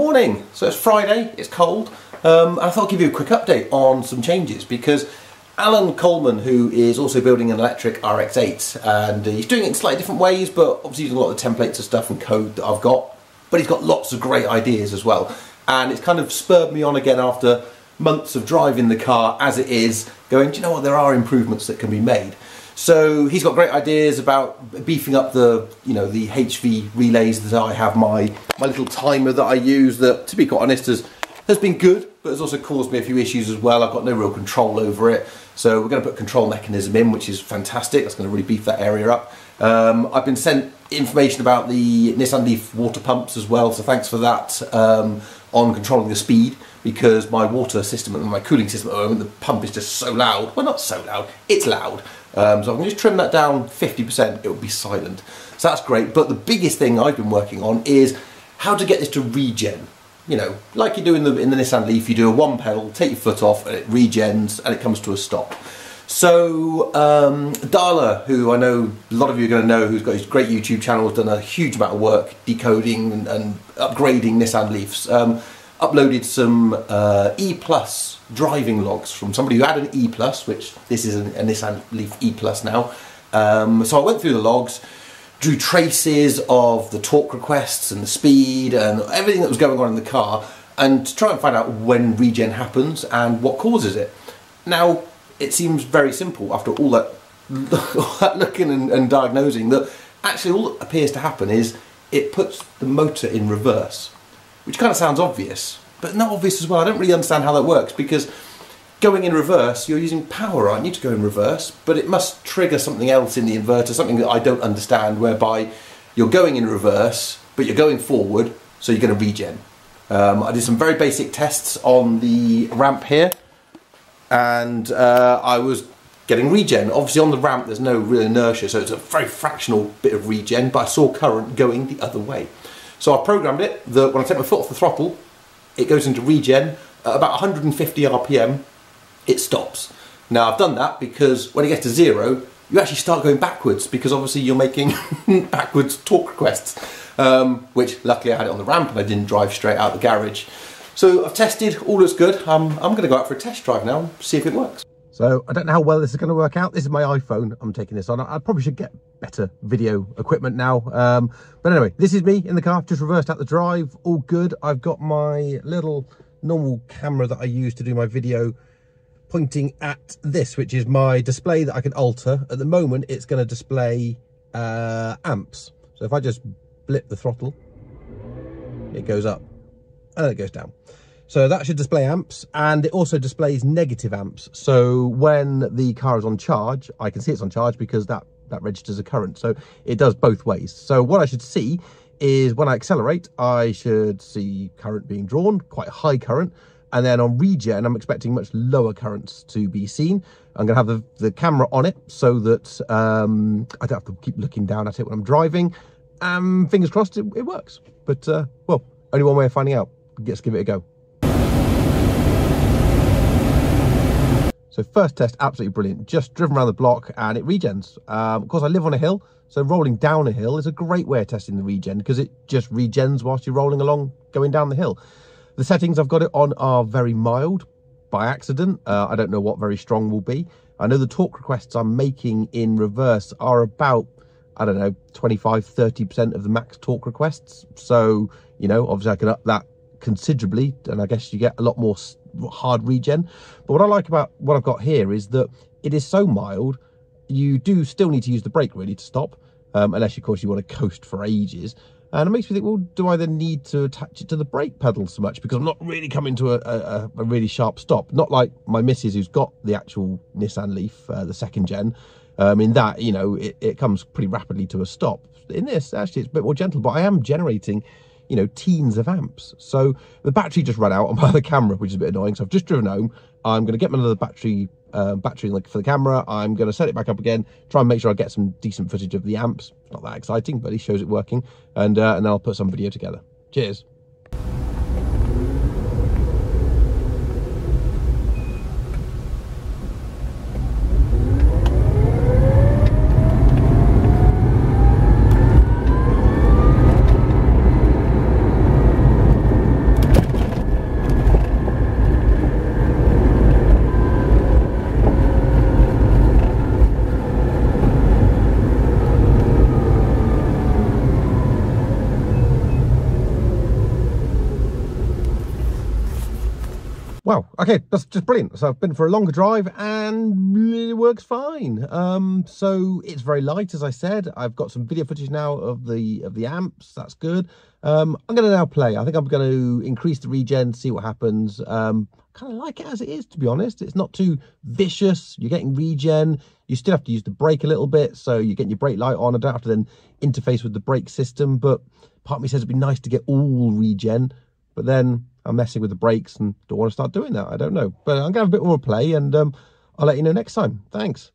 Morning! So it's Friday, it's cold, um, I thought I'd give you a quick update on some changes because Alan Coleman, who is also building an electric RX-8, and he's doing it in slightly different ways, but obviously using a lot of the templates and stuff and code that I've got, but he's got lots of great ideas as well. And it's kind of spurred me on again after months of driving the car as it is, going, do you know what, there are improvements that can be made. So he's got great ideas about beefing up the, you know, the HV relays that I have, my, my little timer that I use that, to be quite honest, has, has been good, but has also caused me a few issues as well. I've got no real control over it. So we're going to put control mechanism in, which is fantastic. That's going to really beef that area up. Um, I've been sent information about the Nissan Leaf water pumps as well, so thanks for that um, on controlling the speed because my water system and my cooling system at the moment, the pump is just so loud. Well, not so loud, it's loud. Um, so I can just trim that down 50%, it will be silent. So that's great, but the biggest thing I've been working on is how to get this to regen. You know, like you do in the, in the Nissan Leaf, you do a one pedal, take your foot off, and it regens, and it comes to a stop. So, um, Dala, who I know a lot of you are going to know, who's got his great YouTube channel, has done a huge amount of work decoding and, and upgrading Nissan Leafs. Um, uploaded some uh, E Plus driving logs from somebody who had an E Plus, which this is a, a Nissan Leaf E Plus now. Um, so I went through the logs, drew traces of the torque requests and the speed and everything that was going on in the car, and to try and find out when regen happens and what causes it. Now, it seems very simple after all that, all that looking and, and diagnosing that actually all that appears to happen is it puts the motor in reverse which kind of sounds obvious, but not obvious as well. I don't really understand how that works because going in reverse, you're using power, aren't you, to go in reverse, but it must trigger something else in the inverter, something that I don't understand, whereby you're going in reverse, but you're going forward, so you're going to regen. Um, I did some very basic tests on the ramp here, and uh, I was getting regen. Obviously on the ramp there's no real inertia, so it's a very fractional bit of regen, but I saw current going the other way. So I programmed it that when I take my foot off the throttle, it goes into regen at about 150 RPM, it stops. Now I've done that because when it gets to zero, you actually start going backwards because obviously you're making backwards torque requests, um, which luckily I had it on the ramp and I didn't drive straight out the garage. So I've tested, all looks good. Um, I'm going to go out for a test drive now, and see if it works. So I don't know how well this is going to work out. This is my iPhone I'm taking this on. I probably should get better video equipment now. Um, but anyway, this is me in the car, just reversed out the drive, all good. I've got my little normal camera that I use to do my video pointing at this, which is my display that I can alter. At the moment, it's going to display uh, amps. So if I just blip the throttle, it goes up and then it goes down. So that should display amps and it also displays negative amps. So when the car is on charge, I can see it's on charge because that, that registers a current. So it does both ways. So what I should see is when I accelerate, I should see current being drawn, quite high current. And then on regen, I'm expecting much lower currents to be seen. I'm going to have the, the camera on it so that um, I don't have to keep looking down at it when I'm driving. Um, fingers crossed it, it works. But, uh, well, only one way of finding out. Let's give it a go. So first test, absolutely brilliant. Just driven around the block and it regens. Um, of course, I live on a hill, so rolling down a hill is a great way of testing the regen because it just regens whilst you're rolling along, going down the hill. The settings I've got it on are very mild by accident. Uh, I don't know what very strong will be. I know the torque requests I'm making in reverse are about, I don't know, 25, 30% of the max torque requests. So, you know, obviously I can up that considerably and I guess you get a lot more hard regen. But what I like about what I've got here is that it is so mild, you do still need to use the brake really to stop, um, unless of course you want to coast for ages. And it makes me think, well, do I then need to attach it to the brake pedal so much? Because I'm not really coming to a, a, a really sharp stop. Not like my missus who's got the actual Nissan Leaf, uh, the second gen. Um, in that, you know, it, it comes pretty rapidly to a stop. In this, actually, it's a bit more gentle, but I am generating you know, teens of amps. So the battery just ran out on my other camera, which is a bit annoying. So I've just driven home. I'm going to get another other battery uh, battery for the camera. I'm going to set it back up again, try and make sure I get some decent footage of the amps. Not that exciting, but he shows it working. And, uh, and then I'll put some video together. Cheers. Wow, okay, that's just brilliant. So I've been for a longer drive and it works fine. Um, so it's very light, as I said. I've got some video footage now of the of the amps. That's good. Um, I'm going to now play. I think I'm going to increase the regen, see what happens. Um, kind of like it as it is, to be honest. It's not too vicious. You're getting regen. You still have to use the brake a little bit, so you're getting your brake light on. I don't have to then interface with the brake system, but part of me says it'd be nice to get all regen, but then I'm messing with the brakes and don't want to start doing that. I don't know. But I'm going to have a bit more play and um, I'll let you know next time. Thanks.